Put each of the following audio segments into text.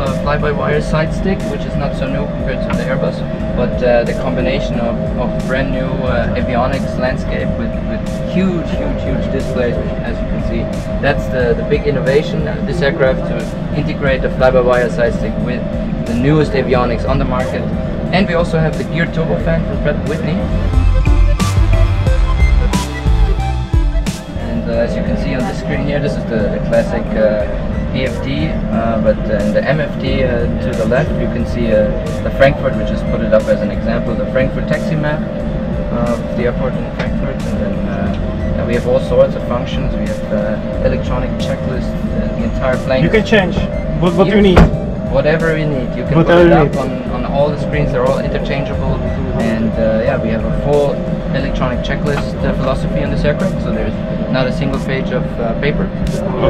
uh, fly-by-wire side stick, which is not so new compared to the Airbus, but uh, the combination of, of brand new uh, avionics landscape with, with huge, huge, huge displays, as you can see. That's the, the big innovation of this aircraft to integrate the fly-by-wire side stick with the newest avionics on the market. And we also have the gear turbo fan from Pratt Whitney. And uh, as you can see on the screen here, this is the, the classic uh, PFD, uh, but uh, in the MFD uh, to the left you can see uh, the Frankfurt, which is put it up as an example, the Frankfurt taxi map of the airport in Frankfurt, and then uh, we have all sorts of functions. We have uh, electronic checklist, the entire plane. You can change what, what you Yes. need. Whatever you need, you can Whatever put it up on all the screens. They're all interchangeable, and uh, yeah, we have a full electronic checklist uh, philosophy on this aircraft. So there's not a single page of uh, paper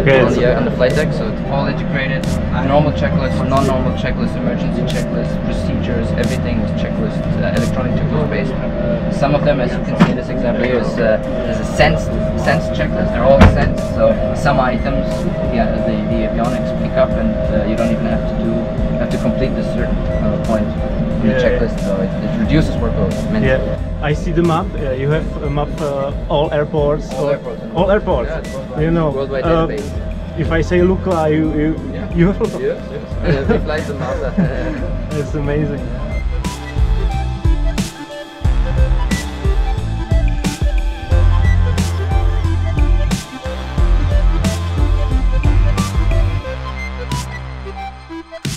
Okay. on the on the flight deck. So it's all integrated. Normal checklist, non-normal checklist, emergency checklist, procedures, everything is checklist, uh, electronic checklist based. Some of them, as you can see in this example here, is uh, there's a sense sense checklist. They're all sensed. So some items, yeah, the, the avionics pick up, and uh, you don't even have to do have to complete this certain uh, point yeah, checklists, so it, it, reduces workload. Mentally. Yeah, I see the map. Yeah, you have a map uh, all airports. All airports. All airports. Yeah, you know. Worldwide uh, if I say Lukla, uh, you you yeah. you have Lukla. Yes, yes. we fly the map. It's amazing. Thank